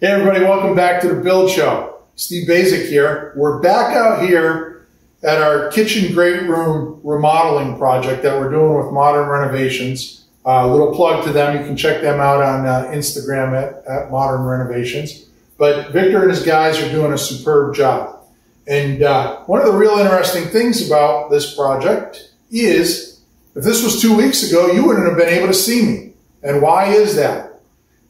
Hey everybody, welcome back to the Build Show. Steve Baczek here. We're back out here at our kitchen great room remodeling project that we're doing with Modern Renovations. A uh, little plug to them. You can check them out on uh, Instagram at, at Modern Renovations. But Victor and his guys are doing a superb job. And uh, one of the real interesting things about this project is if this was two weeks ago, you wouldn't have been able to see me. And why is that?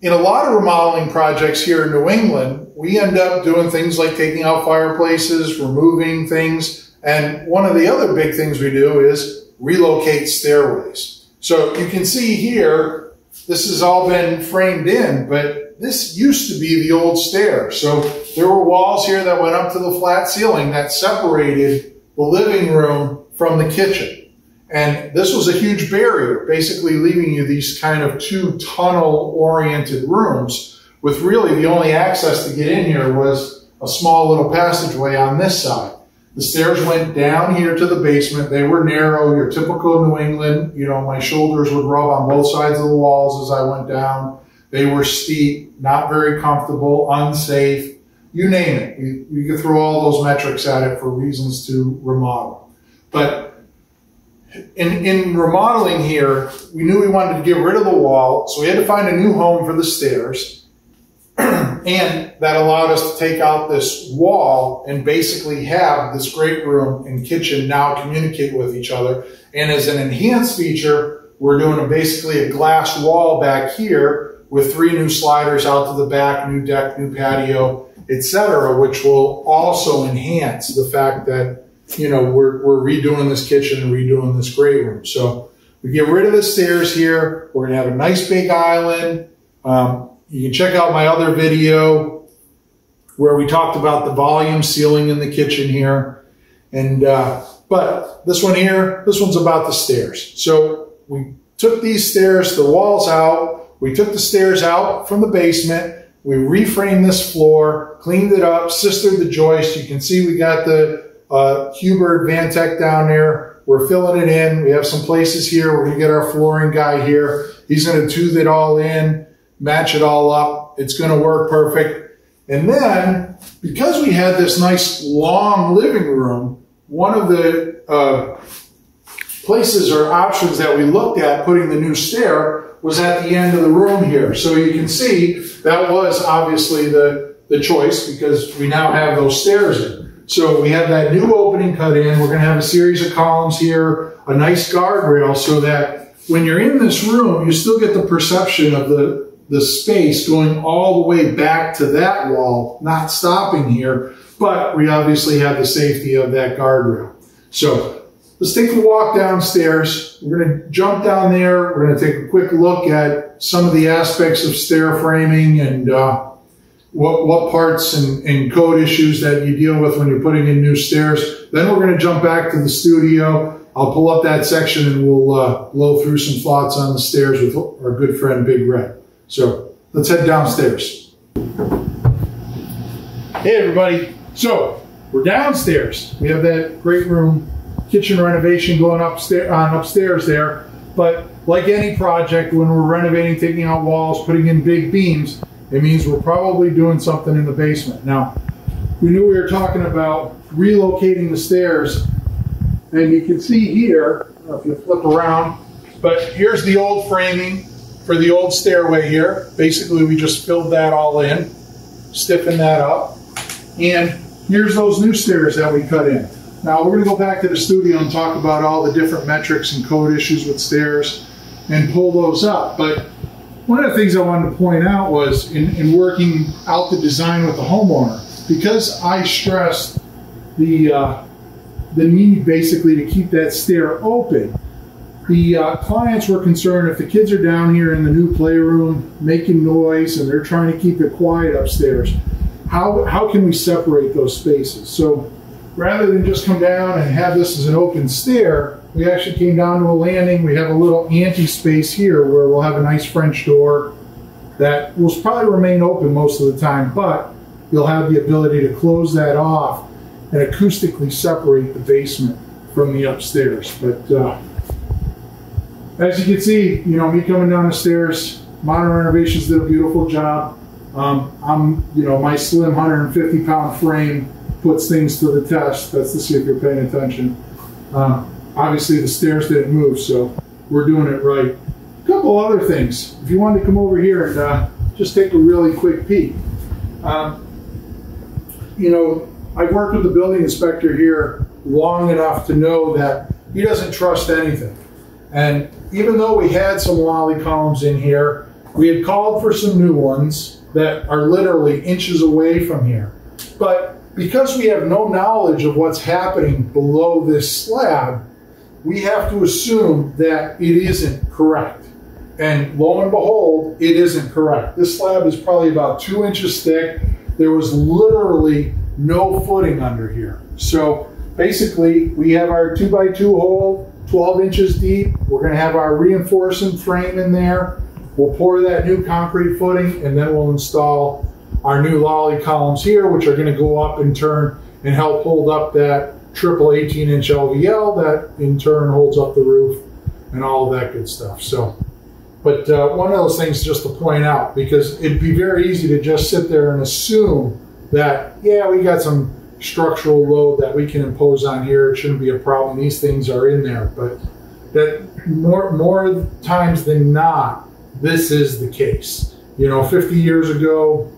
In a lot of remodeling projects here in New England, we end up doing things like taking out fireplaces, removing things, and one of the other big things we do is relocate stairways. So you can see here, this has all been framed in, but this used to be the old stair. So there were walls here that went up to the flat ceiling that separated the living room from the kitchen. And this was a huge barrier, basically leaving you these kind of two tunnel oriented rooms with really the only access to get in here was a small little passageway on this side. The stairs went down here to the basement. They were narrow, your typical New England. You know, my shoulders would rub on both sides of the walls as I went down. They were steep, not very comfortable, unsafe, you name it. You, you could throw all those metrics at it for reasons to remodel. But in, in remodeling here, we knew we wanted to get rid of the wall, so we had to find a new home for the stairs. and that allowed us to take out this wall and basically have this great room and kitchen now communicate with each other. And as an enhanced feature, we're doing a, basically a glass wall back here with three new sliders out to the back, new deck, new patio, etc., which will also enhance the fact that you know, we're, we're redoing this kitchen and redoing this great room. So we get rid of the stairs here. We're going to have a nice big island. Um, you can check out my other video where we talked about the volume ceiling in the kitchen here. And, uh, but this one here, this one's about the stairs. So we took these stairs, the walls out. We took the stairs out from the basement. We reframed this floor, cleaned it up, sistered the joist. You can see we got the uh, Huber AdvanTech down there. We're filling it in. We have some places here. We're going to get our flooring guy here. He's going to tooth it all in, match it all up. It's going to work perfect. And then, because we had this nice long living room, one of the uh, places or options that we looked at putting the new stair was at the end of the room here. So you can see that was obviously the, the choice because we now have those stairs in. So we have that new opening cut in. We're going to have a series of columns here, a nice guardrail so that when you're in this room, you still get the perception of the, the space going all the way back to that wall, not stopping here, but we obviously have the safety of that guardrail. So let's take a walk downstairs. We're going to jump down there. We're going to take a quick look at some of the aspects of stair framing and uh, what, what parts and, and code issues that you deal with when you're putting in new stairs. Then we're going to jump back to the studio. I'll pull up that section and we'll uh, blow through some thoughts on the stairs with our good friend Big Red. So let's head downstairs. Hey everybody. So we're downstairs. We have that great room, kitchen renovation going upstairs on upstairs there. But like any project, when we're renovating, taking out walls, putting in big beams, it means we're probably doing something in the basement. Now, we knew we were talking about relocating the stairs, and you can see here, if you flip around, but here's the old framing for the old stairway here. Basically, we just filled that all in, stiffened that up, and here's those new stairs that we cut in. Now, we're going to go back to the studio and talk about all the different metrics and code issues with stairs and pull those up, but one of the things I wanted to point out was in, in working out the design with the homeowner, because I stressed the, uh, the need basically to keep that stair open, the uh, clients were concerned if the kids are down here in the new playroom making noise and they're trying to keep it quiet upstairs, how, how can we separate those spaces? So rather than just come down and have this as an open stair, we actually came down to a landing. We have a little ante space here where we'll have a nice French door that will probably remain open most of the time, but you'll have the ability to close that off and acoustically separate the basement from the upstairs. But uh, as you can see, you know, me coming down the stairs, Modern Renovations did a beautiful job. Um, I'm, you know, my slim 150 pound frame puts things to the test. That's to see if you're paying attention. Uh, obviously, the stairs didn't move, so we're doing it right. A couple other things. If you wanted to come over here and uh, just take a really quick peek. Um, you know, I've worked with the building inspector here long enough to know that he doesn't trust anything. And even though we had some lally columns in here, we had called for some new ones that are literally inches away from here. But because we have no knowledge of what's happening below this slab, we have to assume that it isn't correct. And lo and behold, it isn't correct. This slab is probably about two inches thick. There was literally no footing under here. So basically, we have our two by two hole, 12 inches deep. We're going to have our reinforcing frame in there. We'll pour that new concrete footing and then we'll install our new lally columns here, which are going to go up in turn and help hold up that triple 18 inch LVL that in turn holds up the roof and all that good stuff. So, but uh, one of those things just to point out because it'd be very easy to just sit there and assume that, yeah, we got some structural load that we can impose on here. It shouldn't be a problem. These things are in there, but that more more times than not, this is the case. You know, 50 years ago,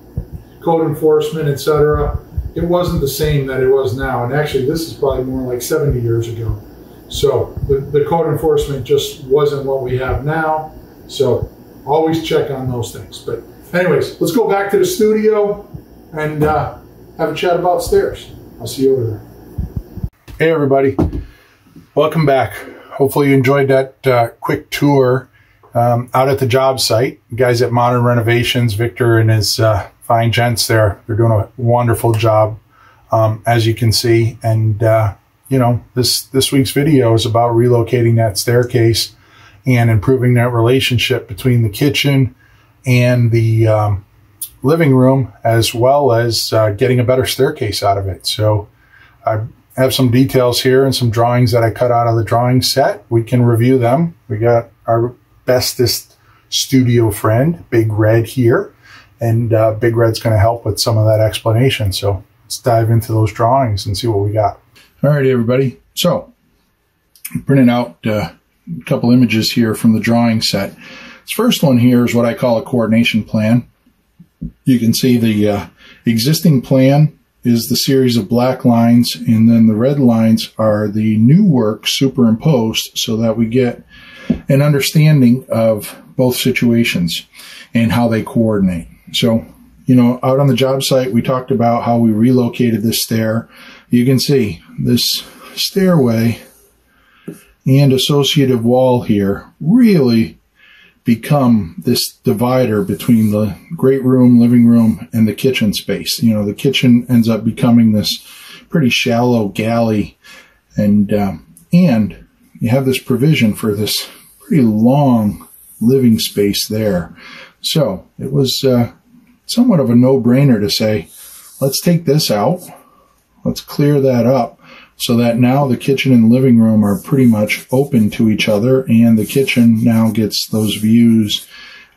code enforcement, etc., it wasn't the same that it was now. And actually, this is probably more like 70 years ago. So the, the code enforcement just wasn't what we have now. So always check on those things. But anyways, let's go back to the studio and uh, have a chat about stairs. I'll see you over there. Hey, everybody. Welcome back. Hopefully, you enjoyed that uh, quick tour um, out at the job site. guys at Modern Renovations, Victor and his uh, fine gents there, they're doing a wonderful job, um, as you can see. And, uh, you know, this, this week's video is about relocating that staircase and improving that relationship between the kitchen and the um, living room, as well as uh, getting a better staircase out of it. So I have some details here and some drawings that I cut out of the drawing set. We can review them. We got our bestest studio friend, Big Red here, and uh, Big Red's going to help with some of that explanation. So let's dive into those drawings and see what we got. All right, everybody. So printing out uh, a couple images here from the drawing set. This first one here is what I call a coordination plan you can see the uh, existing plan is the series of black lines, and then the red lines are the new work superimposed so that we get an understanding of both situations and how they coordinate. So, you know, out on the job site, we talked about how we relocated this stair. You can see this stairway and associative wall here really become this divider between the great room, living room, and the kitchen space. You know, the kitchen ends up becoming this pretty shallow galley, and um, and you have this provision for this pretty long living space there. So it was uh, somewhat of a no-brainer to say, let's take this out, let's clear that up, so that now the kitchen and living room are pretty much open to each other and the kitchen now gets those views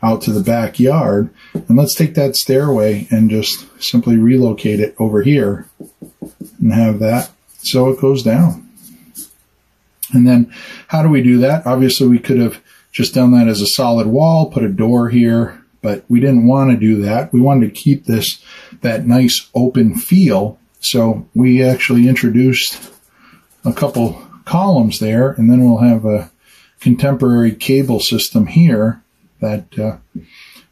out to the backyard. And let's take that stairway and just simply relocate it over here and have that so it goes down. And then how do we do that? Obviously we could have just done that as a solid wall, put a door here, but we didn't want to do that. We wanted to keep this, that nice open feel. So we actually introduced a couple columns there, and then we'll have a contemporary cable system here that uh,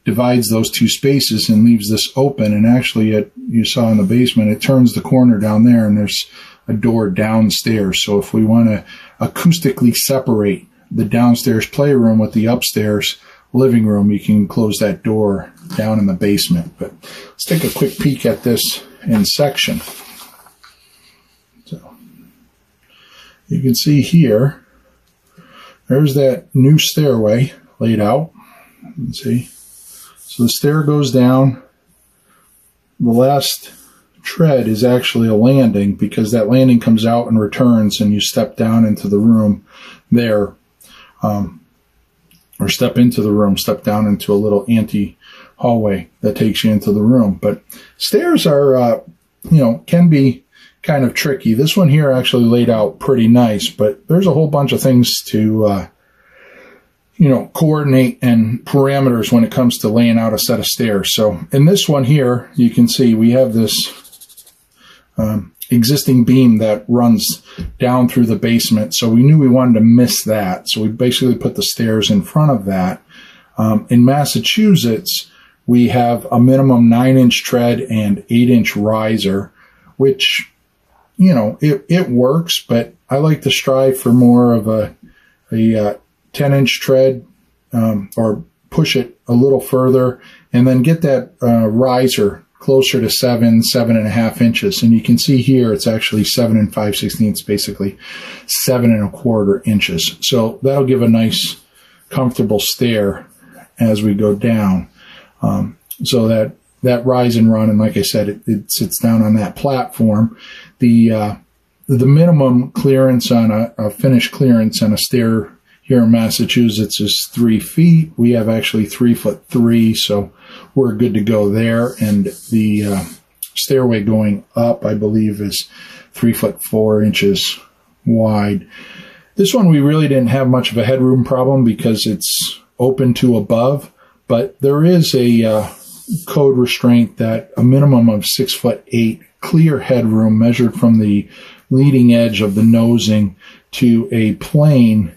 divides those two spaces and leaves this open. And actually, it, you saw in the basement, it turns the corner down there, and there's a door downstairs. So if we want to acoustically separate the downstairs playroom with the upstairs living room, you can close that door down in the basement. But let's take a quick peek at this in section. So you can see here, there's that new stairway laid out. See. So the stair goes down. The last tread is actually a landing because that landing comes out and returns and you step down into the room there. Um, or step into the room, step down into a little ante hallway that takes you into the room. But stairs are, uh, you know, can be kind of tricky. This one here actually laid out pretty nice, but there's a whole bunch of things to, uh, you know, coordinate and parameters when it comes to laying out a set of stairs. So in this one here, you can see we have this um, existing beam that runs down through the basement. So we knew we wanted to miss that. So we basically put the stairs in front of that. Um, in Massachusetts, we have a minimum nine inch tread and eight inch riser, which, you know, it, it works, but I like to strive for more of a, a uh, 10 inch tread, um, or push it a little further and then get that uh, riser closer to seven, seven and a half inches. And you can see here it's actually seven and five sixteenths, basically seven and a quarter inches. So that'll give a nice, comfortable stair as we go down. Um, so that that rise and run, and like I said, it, it sits down on that platform. The uh, the minimum clearance on a, a finished clearance on a stair here in Massachusetts is three feet. We have actually three foot three, so we're good to go there. And the uh, stairway going up, I believe, is three foot four inches wide. This one we really didn't have much of a headroom problem because it's open to above, but there is a uh, code restraint that a minimum of six foot eight clear headroom measured from the leading edge of the nosing to a plane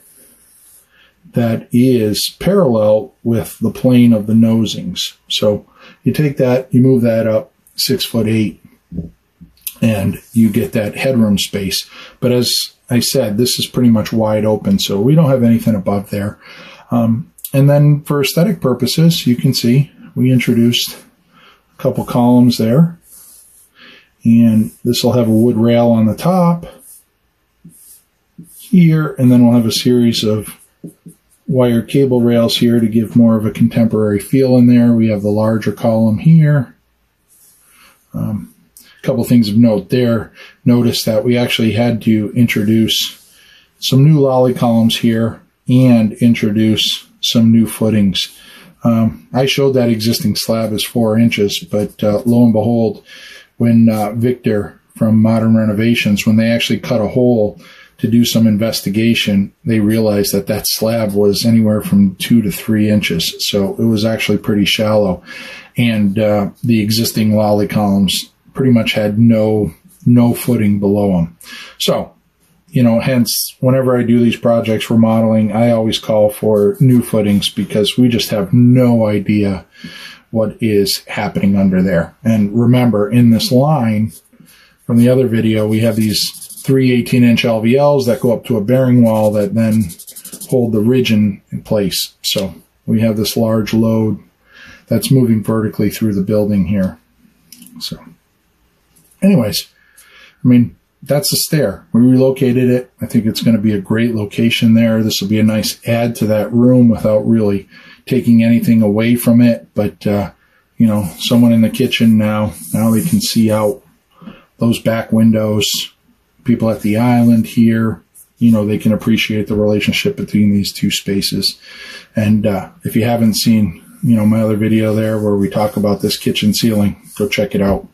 that is parallel with the plane of the nosings. So you take that, you move that up six foot eight, and you get that headroom space. But as I said, this is pretty much wide open, so we don't have anything above there. Um, and then for aesthetic purposes, you can see we introduced a couple columns there. And this will have a wood rail on the top here, and then we'll have a series of wire cable rails here to give more of a contemporary feel in there. We have the larger column here. Um, a couple things of note there. Notice that we actually had to introduce some new lally columns here and introduce some new footings. Um, I showed that existing slab is four inches, but uh, lo and behold, when uh, Victor from Modern Renovations, when they actually cut a hole to do some investigation, they realized that that slab was anywhere from two to three inches. So it was actually pretty shallow. And uh, the existing lally columns pretty much had no no footing below them. So, you know, hence whenever I do these projects remodeling, I always call for new footings because we just have no idea what is happening under there. And remember, in this line from the other video, we have these three 18 inch LVLs that go up to a bearing wall that then hold the ridge in, in place. So we have this large load that's moving vertically through the building here. So anyways, I mean, that's the stair. We relocated it. I think it's going to be a great location there. This will be a nice add to that room without really taking anything away from it. But, uh, you know, someone in the kitchen now, now they can see out those back windows people at the island here, you know, they can appreciate the relationship between these two spaces. And uh, if you haven't seen, you know, my other video there where we talk about this kitchen ceiling, go check it out.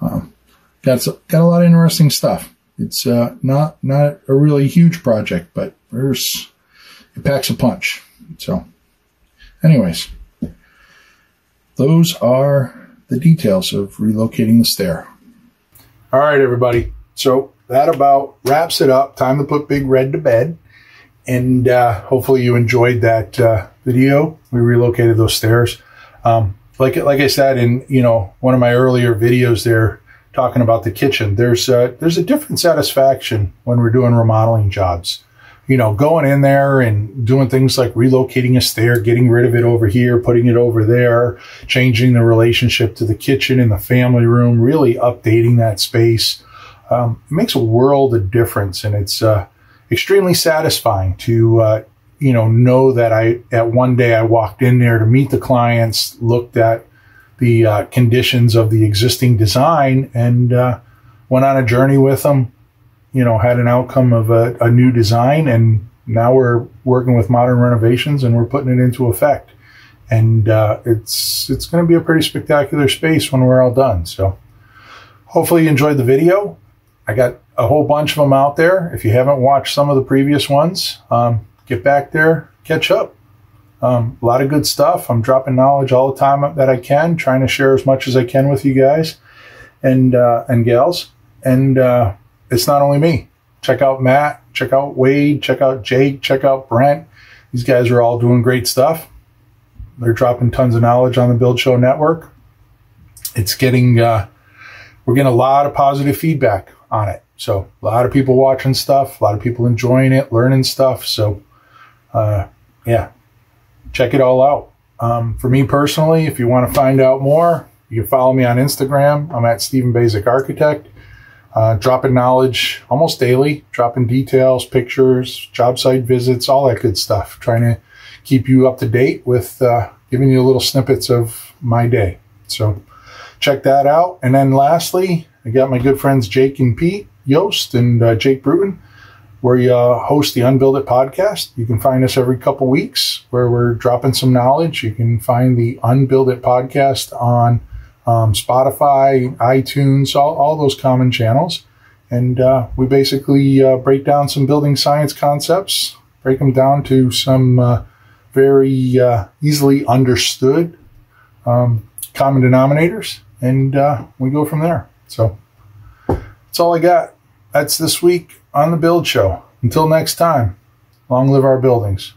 Um, got got a lot of interesting stuff. It's uh, not not a really huge project, but there's it packs a punch. So, anyways, those are the details of relocating the stair. All right, everybody. So that about wraps it up. Time to put Big Red to bed. And uh, hopefully you enjoyed that uh, video. We relocated those stairs. Um, like like I said in you know one of my earlier videos there, talking about the kitchen. There's a, there's a different satisfaction when we're doing remodeling jobs. You know, going in there and doing things like relocating a stair, getting rid of it over here, putting it over there, changing the relationship to the kitchen and the family room, really updating that space um, it makes a world of difference, and it's uh, extremely satisfying to uh, you know know that I at one day I walked in there to meet the clients, looked at the uh, conditions of the existing design, and uh, went on a journey with them. You know, had an outcome of a, a new design, and now we're working with modern renovations, and we're putting it into effect. and uh, it's it's going to be a pretty spectacular space when we're all done. So hopefully you enjoyed the video. I got a whole bunch of them out there. If you haven't watched some of the previous ones, um, get back there, catch up. Um, a lot of good stuff. I'm dropping knowledge all the time that I can, trying to share as much as I can with you guys and uh, and gals. And uh, it's not only me. Check out Matt. Check out Wade. Check out Jake. Check out Brent. These guys are all doing great stuff. They're dropping tons of knowledge on the Build Show Network. It's getting, uh, we're getting a lot of positive feedback on it. So a lot of people watching stuff, a lot of people enjoying it, learning stuff. So, uh, yeah, check it all out. Um, for me personally, if you want to find out more, you can follow me on Instagram. I'm at Steven Baczek Architect. Uh, dropping knowledge almost daily, dropping details, pictures, job site visits, all that good stuff. Trying to keep you up to date with uh, giving you little snippets of my day. So check that out. And then lastly, I got my good friends Jake and Pete Yost and uh, Jake Bruton, where you uh, host the Unbuild It podcast. You can find us every couple weeks where we're dropping some knowledge. You can find the Unbuild It podcast on um, Spotify, iTunes, all, all those common channels. And uh, we basically uh, break down some building science concepts, break them down to some uh, very uh, easily understood um, common denominators, and we go from there. So that's all I got. That's this week on the Build Show. Until next time, long live our buildings.